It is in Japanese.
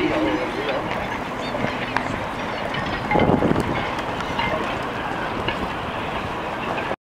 いいよいいよ。